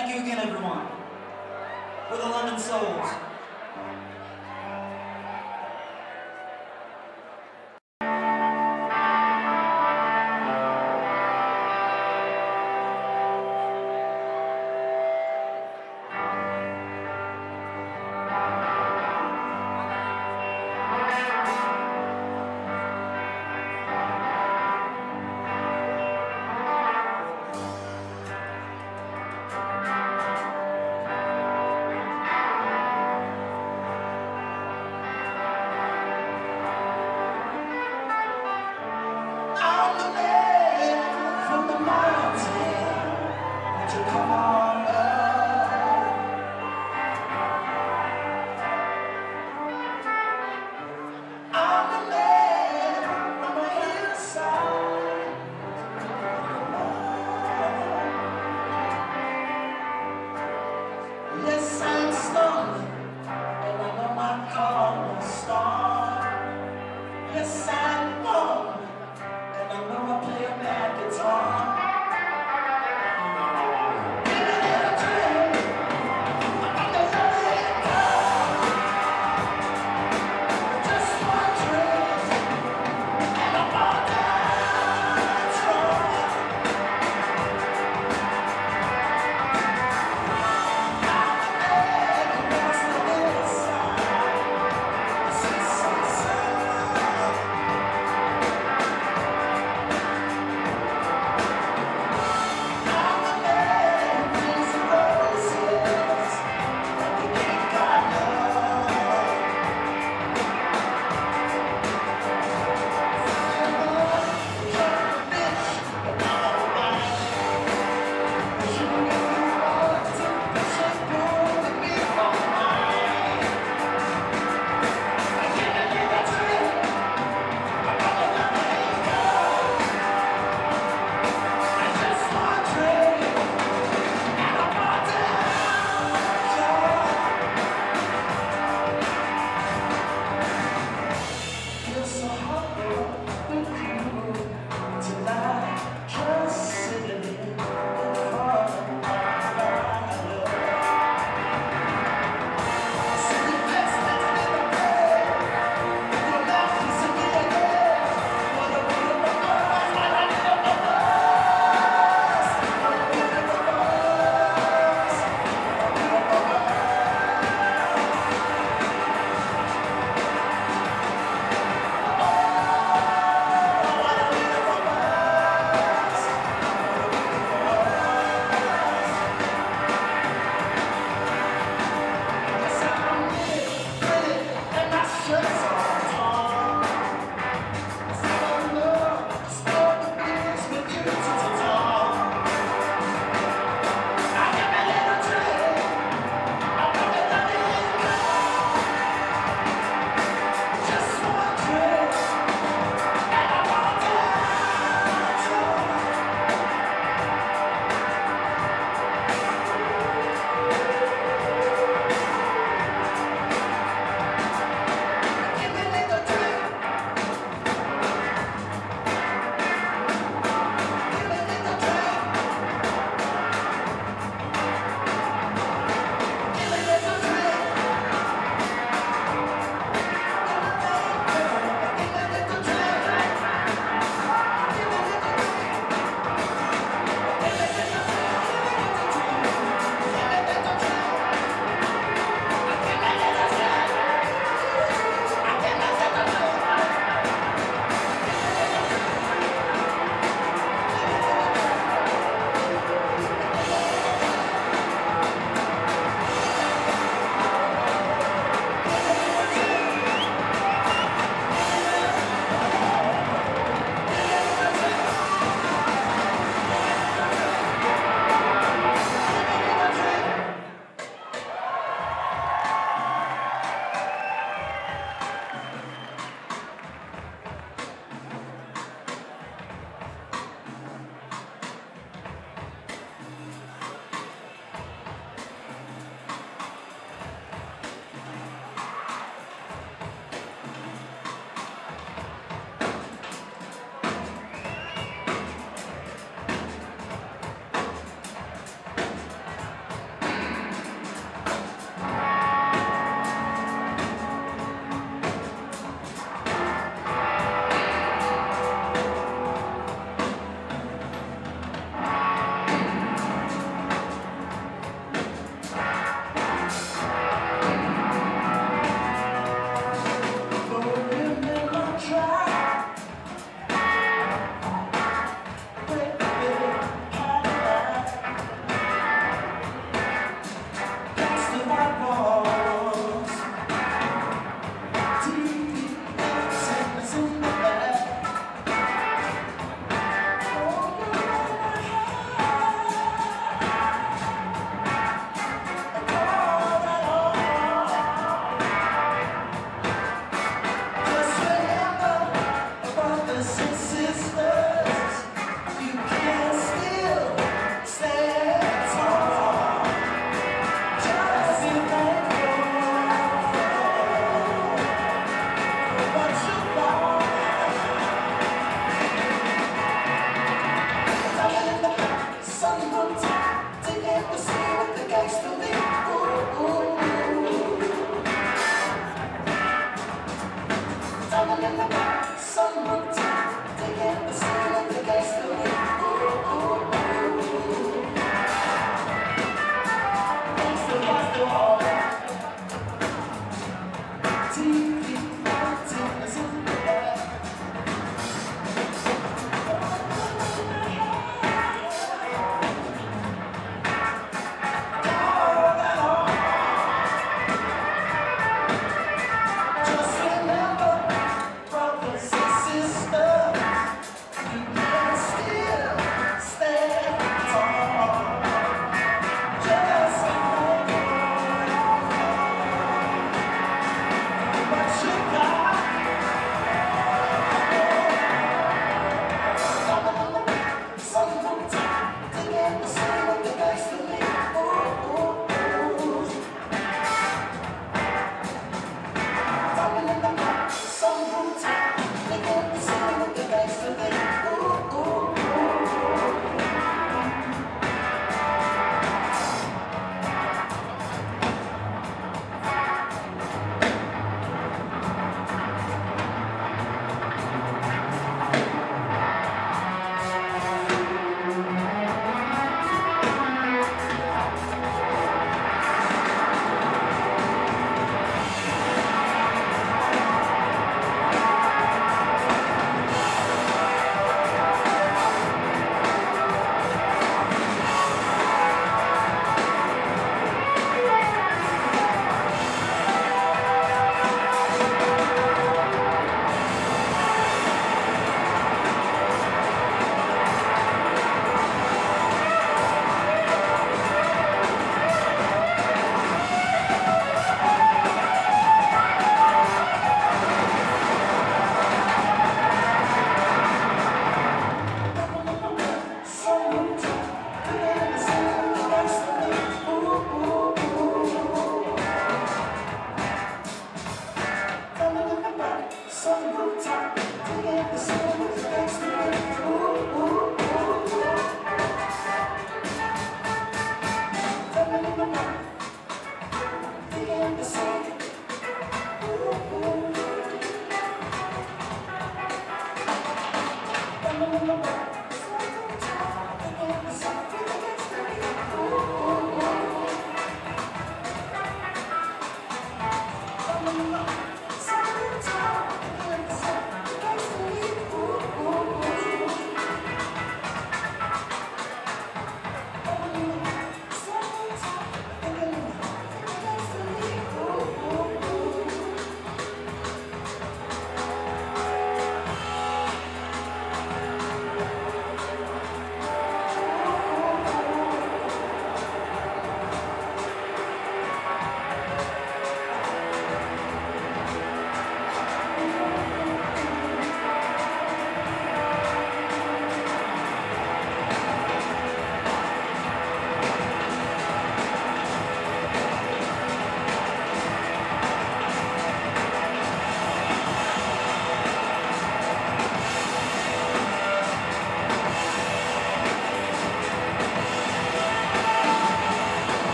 Thank you again, everyone. for the London Souls.